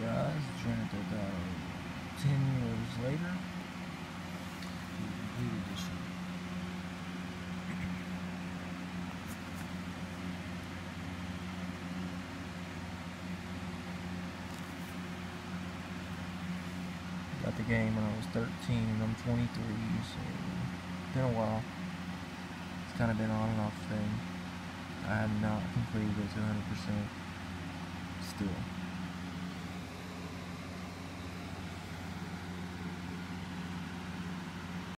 Guys, Trinidad died 10 years later. Complete edition. Got the game when I was 13 and I'm 23, so it's been a while. It's kind of been on and off thing. I have not completed it 100% still.